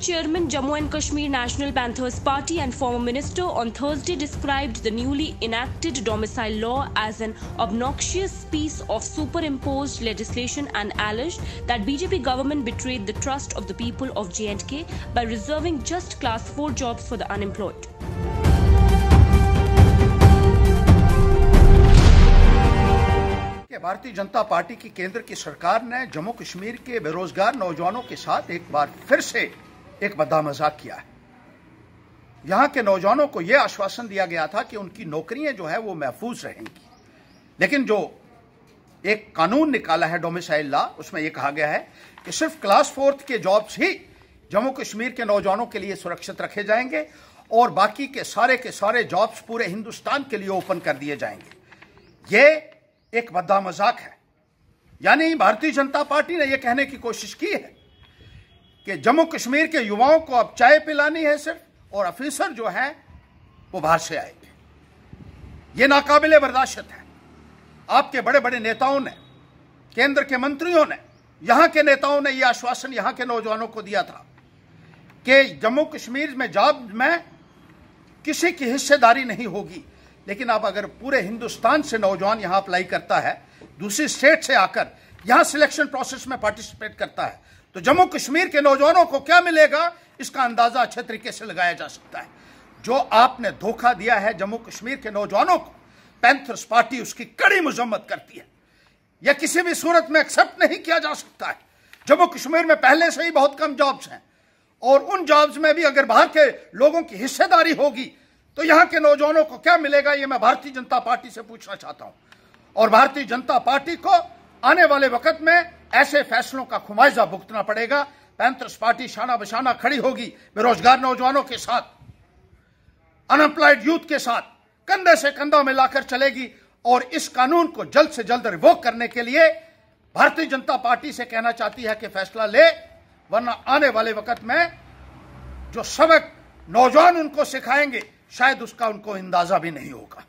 chairman, Jammu and Kashmir National Panthers Party and former minister, on Thursday described the newly enacted domicile law as an obnoxious piece of superimposed legislation and alleged that BJP government betrayed the trust of the people of J&K by reserving just class 4 jobs for the unemployed. Bharatiya Janata party की केंद्र की सरकार ने जम्मू कश्मीर के बेरोजगार नौजवानों के साथ एक बार फिर से एक बद्दा मज़ाक किया है। यहाँ के नौजवानों को यह आश्वासन दिया गया था कि उनकी नौकरियाँ जो है वो महफूज रहेंगी। लेकिन जो एक कानून निकाला है डोमिसाइल लॉ उसमें यह कहा गया है कि सिर्फ़ क्लास फोर्थ के जॉब्स ही जम्मू कश्मीर के नौजवानों के लिए सुरक्षित रखे जाएँगे और बाकी के सारे के सारे जॉब्स पूरे हिंदुस्तान के लिए ओपन कर दिए जाएँगे। ये एक बद्दा मज़ाक है। यानी भारतीय जनता पार्टी ने यह कहने की कोशिश की है कि जम्मू कश्मीर के युवाओं को अब चाय पिलानी है सिर्फ़, और ऑफिसर जो है, वो बाहर से आएँगे। ये नाकाबिले बर्दाश्त है। आपके बड़े बड़े नेताओं ने, केंद्र के मंत्रियों ने, यहाँ के नेताओं ने यह आश्वासन यहाँ के नौजवानों को दिया था कि जम्मू कश्मीर में जॉब में किसी की हिस्सेदारी नहीं होगी। लेकिन आप अगर पूरे हिंदुस्तान से नौजवान यहाँ अप्लाई करता है, दूसरी स्टेट से आकर यहाँ सिलेक्शन प्रोसेस में पार्टिसिपेट करता है तो जम्मू कश्मीर के नौजवानों को क्या मिलेगा? इसका अंदाज़ा अच्छे तरीके से लगाया जा सकता है। जो आपने धोखा दिया है जम्मू कश्मीर के नौजवानों को पैंथर्स पार्टी उसकी कड़ी मजम्मत करती है। यह किसी भी सूरत में एक्सेप्ट नहीं किया जा सकता है। जम्मू कश्मीर में पहले से ही बहुत कम जॉब्स हैं। और उन जॉब्स में भी अगर बाहर के लोगों की हिस्सेदारी होगी तो यहाँ के नौजवानों को क्या मिलेगा? ये मैं भारतीय जनता पार्टी से पूछना चाहता हूँ। और भारतीय जनता पार्टी को आने वाले वक्त में ऐसे फैसलों का खुमाइजा भुगतना पड़ेगा। पैंथर्स पार्टी शाना बशाना खड़ी होगी बेरोजगार नौजवानों के साथ अनएम्प्लॉयड यूथ के साथ, कंधे से कंधा मिलाकर चलेगी और इस कानून को जल्द से जल्द रिवोक करने के लिए भारतीय जनता पार्टी से कहना चाहती है कि फैसला ले, वरना आने वाले वक्त में जो सबक नौजवान उनको सिखाएँगे, शायद उसका उनको अंदाज़ा भी नहीं होगा।